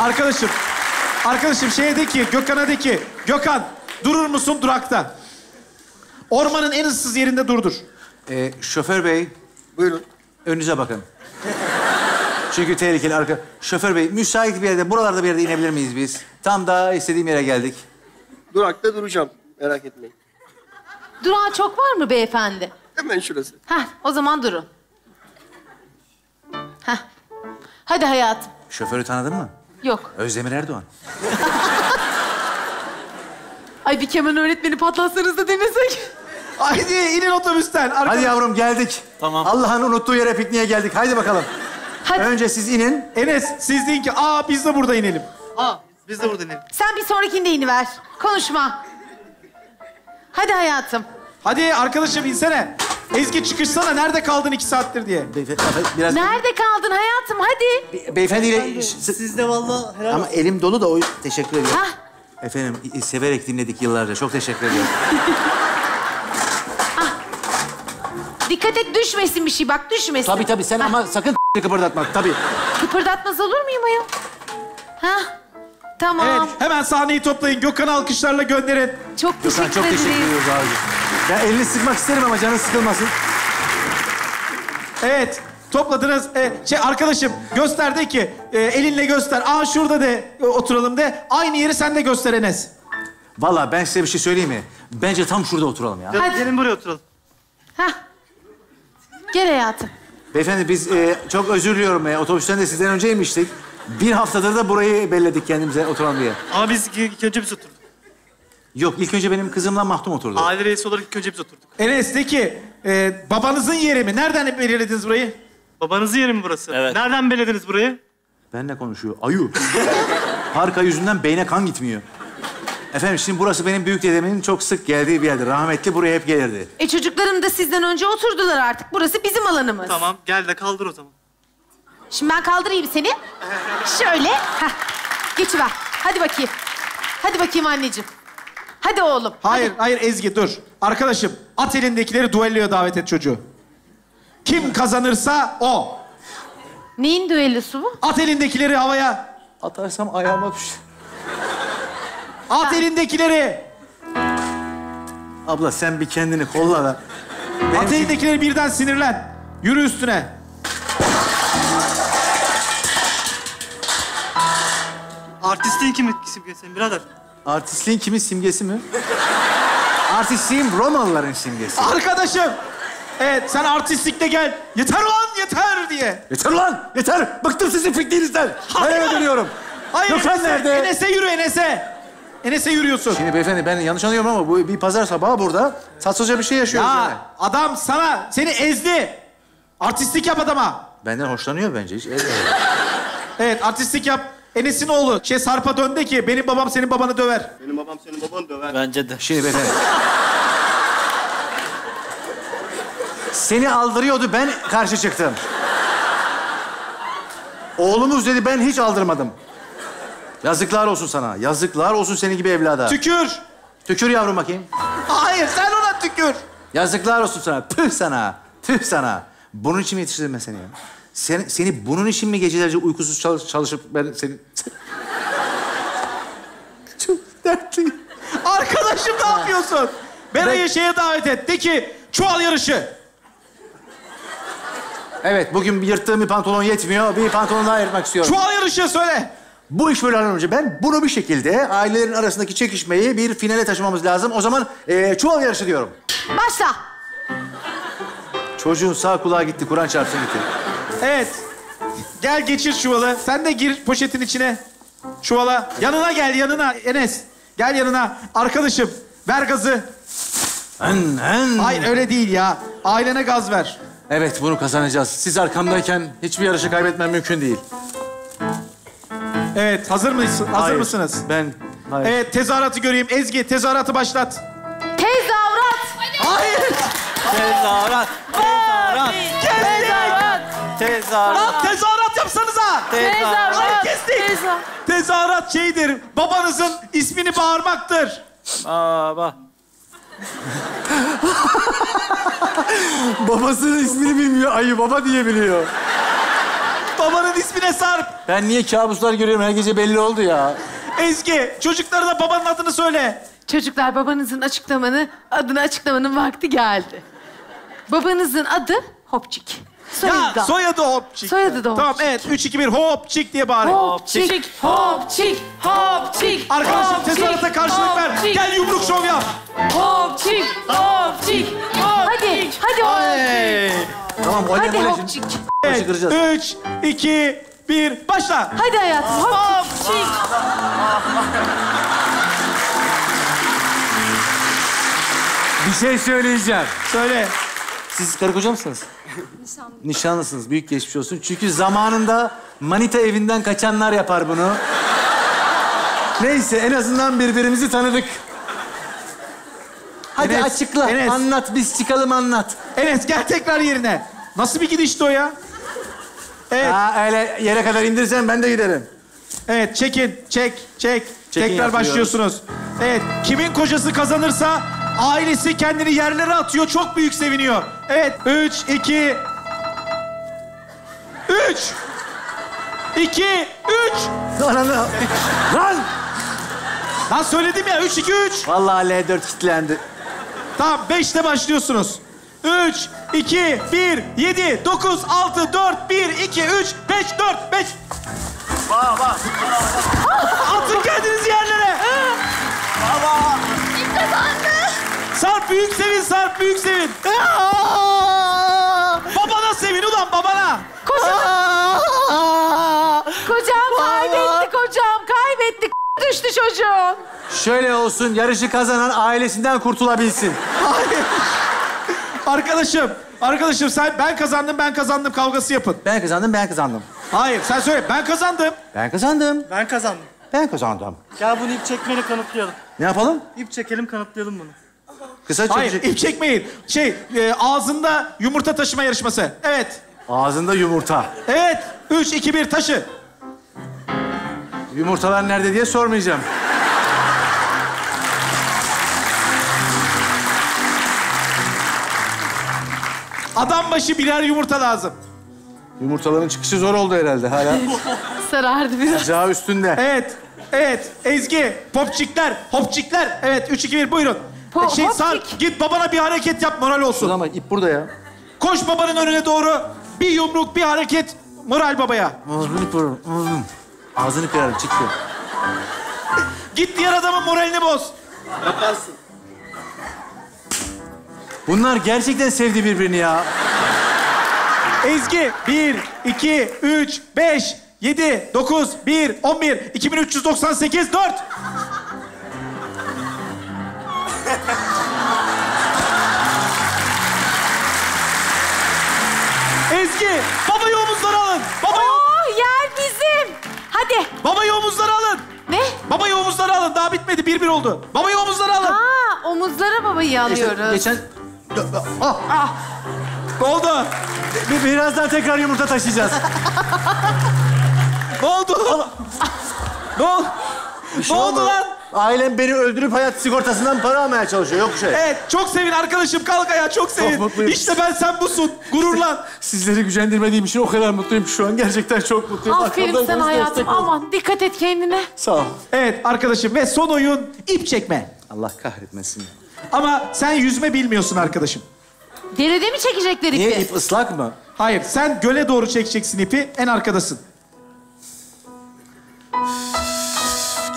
Arkadaşım, arkadaşım şeye de ki, Gökhan'a de ki, Gökhan durur musun durakta? Ormanın en ıssız yerinde durdur. Ee, şoför bey, Buyurun. önünüze bakın. Çünkü tehlikeli arka. Şoför bey, müsait bir yerde, buralarda bir yerde inebilir miyiz biz? Tam da istediğim yere geldik. Durakta duracağım. Merak etmeyin. Durağı çok var mı beyefendi? Hemen şurası. Heh, o zaman durun. Heh. Hadi hayatım. Şoförü tanıdın mı? Yok. Özdemir Erdoğan. Ay bir keman öğretmeni patlatsanız da denesek. Haydi inin otobüsten. Hadi Arkadaş, yavrum geldik. Tamam. Allah'ın unuttuğu yere pikniğe geldik. Haydi bakalım. Hadi Önce siz inin. Enes siz deyin ki, aa biz de burada inelim. Aa, biz de burada inelim. sen bir sonrakinde iniver. Konuşma. Hadi hayatım. Hadi arkadaşım insene. Ezgi çıkışsana, nerede kaldın iki saattir diye. Beyefendi, biraz... Nerede kaldın hayatım? Hadi. Be- beyefendiyle... Siz de vallahi helal Ama elim dolu da o teşekkür ediyorum. Hah. Efendim i- severek dinledik yıllarca. Çok teşekkür ediyorum. Dikkat et düşmesin bir şey bak düşmesin. tabii tabii sen ama sakın kıpırdatma. Tabii. Kıpırdatmaz olur muyum ayol? Ha? Tamam. Evet, hemen sahneyi toplayın. Gökhan'ı alkışlarla gönderin. Çok teşekkür Gökhan çok ederiz. teşekkür ediyoruz. Ben elini sıkmak isterim ama canın sıkılmasın. Evet, topladınız. Ee, şey arkadaşım göster de ki, e, elinle göster. Aa şurada de e, oturalım de. Aynı yeri sen de göster Enes. Vallahi ben size bir şey söyleyeyim mi? Bence tam şurada oturalım ya. Hadi. Gelin buraya oturalım. Hah. Gel hayatım. Beyefendi biz e, çok özür diliyorum. E, otobüsten de sizden önce inmiştik. Bir haftadır da burayı belledik kendimize oturalım diye. Ama biz ilk önce biz oturduk. Yok ilk önce benim kızımla Mahtum oturdu. Aile reisi olarak ilk önce biz oturduk. Enes de ki, e, babanızın yeri mi? Nereden belirlediniz burayı? Babanızın yeri mi burası? Evet. Nereden belirlediniz burayı? Benle konuşuyor. Ayu. Parka yüzünden beyne kan gitmiyor. Efendim şimdi burası benim büyük dedemin çok sık geldiği bir yerdi. Rahmetli buraya hep gelirdi. E çocuklarım da sizden önce oturdular artık. Burası bizim alanımız. Tamam, gel de kaldır o zaman. Şimdi ben kaldırayım seni. Şöyle. Hah. Geçiver. Hadi bakayım. Hadi bakayım anneciğim. Hadi oğlum. Hayır, hayır Ezgi dur. Arkadaşım, at elindekileri duelloya davet et çocuğu. Kim kazanırsa o. Neyin düellosu bu? At elindekileri havaya. Atarsam ayağıma düş. At elindekileri. Abla sen bir kendini kolla da. At elindekileri birden sinirlen. Yürü üstüne. Artistliğin kimi simgesi birader? Artistliğin kimin simgesi mi? Artistliğim Romalıların simgesi. Arkadaşım. Evet, sen artistlikle gel. Yeter ulan, yeter diye. Yeter lan! Yeter! Bıktım sizin fikrinizden. Nereye dönüyorum? Hayır, Gökhan Enes'e- nerede? Enes'e yürü, Enes'e. Enes'e yürüyorsun. Şimdi beyefendi ben yanlış anlıyorum ama bu bir pazar sabahı burada. Tatsızca bir şey yaşıyoruz yani. Ya adam sana, seni ezdi. Artistlik yap adama. Benden hoşlanıyor bence hiç. Evet. Evet, artistlik yap. Enes'in oğlu şey Sarp'a döndü ki benim babam senin babanı döver. Benim babam senin babanı döver. Bence de. Şimdi beyefendi. Seni aldırıyordu, ben karşı çıktım. Oğlumuz dedi, ben hiç aldırmadım. Yazıklar olsun sana. Yazıklar olsun senin gibi evlada. Tükür. Tükür yavrum bakayım. Hayır, sen ona tükür. Yazıklar olsun sana. Tüh sana. Tüh sana. Bunun için mi yetiştirdim ben seni ya? Seni, seni bunun için mi gecelerce uykusuz çalış- çalışıp ben seni... Çok dertliyim. Arkadaşım ne yapıyorsun? Bera'yı şeye davet et. De ki çuval yarışı. Evet, bugün yırttığım bir pantolon yetmiyor. Bir pantolon daha yırtmak istiyorum. Çuval yarışı söyle. Bu iş böyle önce ben bunu bir şekilde ailelerin arasındaki çekişmeyi bir finale taşımamız lazım. O zaman eee, çuval yarışı diyorum. Başla. Çocuğun sağ kulağı gitti, Kur'an çarpsın gitti. Evet. Gel geçir çuvalı. Sen de gir poşetin içine. Çuvala. Yanına gel yanına Enes. Gel yanına. Arkadaşım ver gazı. En, en. Hayır öyle değil ya. Ailene gaz ver. Evet, bunu kazanacağız. Siz arkamdayken hiçbir yarışı kaybetmem mümkün değil. Evet hazır mısın? Hazır Hayır, mısınız? Ben... Hayır. Evet tezahüratı göreyim. Ezgi tezahüratı başlat. Tezahürat. Hayır. Tezahürat. Tezahürat. Kestik. Tezahürat. Lan tezahürat yapsanıza. Tezahürat. Hayır kestik. Tezahürat. Tezahürat şeydir. Babanızın ismini bağırmaktır. Baba. Babasının ismini bilmiyor, ayı baba diye biliyor. Babanın ismi ne Sarp? Ben niye kabuslar görüyorum her gece belli oldu ya. Ezgi, çocuklara babanın adını söyle. Çocuklar babanızın açıklamanı, adını açıklamanın vakti geldi. Babanızın adı Hopçik. Soyadı Ya da. soyadı Hopçik. Soyadı da Tamam Hopçik. evet. Üç, iki, bir. Hopçik diye bağır. Hopçik, Hopçik, Hopçik. Arkadaşım Hopçik, tezahürata karşılık ver. Hopçik, Gel yumruk şov yap. Hopçik, Hopçik, Hadi, hadi Hopçik. Hey. Tamam o Hadi ne Hopçik. Başı kıracağız. Üç, iki, bir. Başla. Hadi hayatım, Hopçik. Bir şey söyleyeceğim. Söyle. Siz karı koca mısınız? Nişanlıyım. Nişanlısınız. Büyük geçmiş olsun. Çünkü zamanında manita evinden kaçanlar yapar bunu. Neyse en azından birbirimizi tanıdık. Hadi Enes, açıkla. Enes. Anlat biz çıkalım anlat. Enes gel tekrar yerine. Nasıl bir gidişti o ya? Evet, Ha öyle yere kadar indirsen ben de giderim. evet. Çekin, çek, çek. tekrar yapıyoruz. başlıyorsunuz. Evet, kimin kocası kazanırsa ailesi kendini yerlere atıyor. Çok büyük seviniyor. Evet, üç, iki... Üç! İki, üç! Ananı. Lan! Lan söyledim ya, üç, iki, üç. Vallahi L4 kilitlendi. Tamam, beşte başlıyorsunuz. Üç, iki, bir, yedi, dokuz, altı, dört, bir, iki, üç, beş, dört, beş. Atın büyük sevin. babana sevin ulan babana. Kocam kaybetti, kocam kaybetti. Düştü çocuğum. Şöyle olsun yarışı kazanan ailesinden kurtulabilsin. Hayır. Arkadaşım, arkadaşım sen ben kazandım, ben kazandım kavgası yapın. Ben kazandım, ben kazandım. Hayır, sen söyle ben kazandım. Ben kazandım, Ben kazandım. ben kazandım. Gel bunu ip çekmeyle kanıtlayalım. Ne yapalım? İp çekelim kanıtlayalım bunu. Kısa Hayır, çekecek. ip çekmeyin. Şey, e, ağzında yumurta taşıma yarışması. Evet. Ağzında yumurta. Evet. Üç, iki, bir taşı. Yumurtalar nerede diye sormayacağım. Adam başı birer yumurta lazım. Yumurtaların çıkışı zor oldu herhalde hala. Sarardı biraz. Cağı üstünde. Evet. Evet. Ezgi, popçikler, hopçikler. Evet, üç, iki, bir buyurun. Po- e şey hop sar. Git babana bir hareket yap moral olsun. Ama ip burada ya. Koş babanın önüne doğru. Bir yumruk, bir hareket. Moral babaya. Ağzını kırarım. Ağzını, ağzını kırarım. Çık şu. Git diğer adamın moralini boz. Yaparsın. Bunlar gerçekten sevdi birbirini ya. Ezgi 1, 2, 3, 5, 7, 9, 1, 11, 2398, 4. Bir bir oldu. Babayı omuzlara alın. Aa, omuzlara babayı alıyoruz. Geçen... Ah, Ne oldu? bir- birazdan tekrar yumurta taşıyacağız. Ne oldu? ne oldu? Ne oldu olmadı. lan? Ailem beni öldürüp hayat sigortasından para almaya çalışıyor. Yok bir şey. Evet, çok sevin arkadaşım. Kalk ayağa, çok sevin. mutluyum. İşte ben sen busun. Gururlan. Sizleri gücendirmediğim için o kadar mutluyum ki şu an. Gerçekten çok mutluyum. Aferin Arkamdan sana polis hayatım. destek. Aman dikkat et kendine. Sağ ol. Evet arkadaşım ve son oyun ip çekme. Allah kahretmesin. Ama sen yüzme bilmiyorsun arkadaşım. Derede mi çekecekler ipi? Niye ip ıslak mı? Hayır, sen göle doğru çekeceksin ipi. En arkadasın.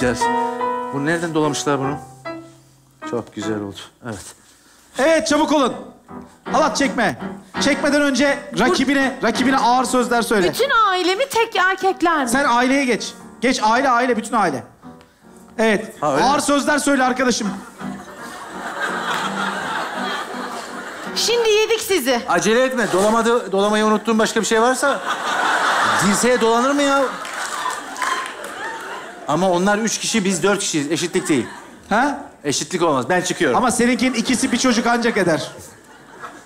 Gel. Bu nereden dolamışlar bunu? Çok güzel oldu. Evet. Evet, çabuk olun. Halat çekme. Çekmeden önce rakibine, rakibine ağır sözler söyle. Bütün aile mi tek erkekler mi? Sen aileye geç. Geç aile, aile, bütün aile. Evet. Ha, öyle ağır mi? sözler söyle arkadaşım. Şimdi yedik sizi. Acele etme. Dolamadı, dolamayı unuttuğun başka bir şey varsa... Dirseğe dolanır mı ya? Ama onlar üç kişi, biz dört kişiyiz. Eşitlik değil. Ha? Eşitlik olmaz. Ben çıkıyorum. Ama seninkinin ikisi bir çocuk ancak eder.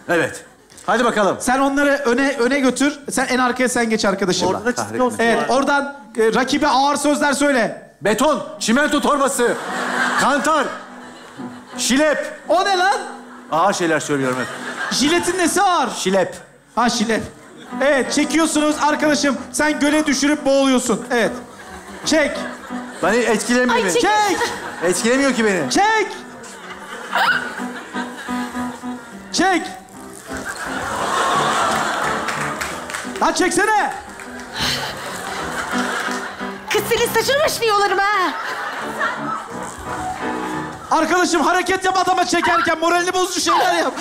Evet. Hadi bakalım. Sen onları öne öne götür. Sen en arkaya sen geç arkadaşım. Orada da çizgi olsun. Evet, oradan e, rakibe ağır sözler söyle. Beton, çimento torbası, kantar, şilep. O ne lan? Ağır şeyler söylüyorum hep. Jiletin nesi ağır? Şilep. Ha şilep. Evet çekiyorsunuz arkadaşım. Sen göle düşürüp boğuluyorsun. Evet. Çek. Beni etkilemiyor Ay, beni. çek- Çek. Etkilemiyor ki beni. Çek. Çek. Lan çeksene. Kız senin saçını başını yolarım ha. Arkadaşım hareket yap adama çekerken moralini bozucu şeyler yap.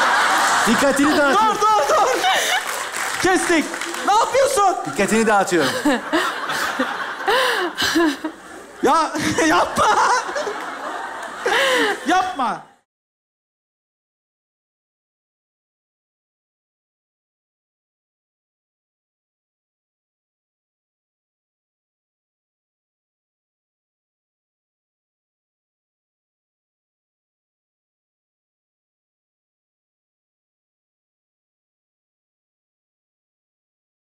Dikkatini dur dağıtıyorum. dur dur. Kestik. Ne yapıyorsun? Dikkatini dağıtıyorum. Ya yapma. yapma.